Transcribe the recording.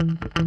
Yeah.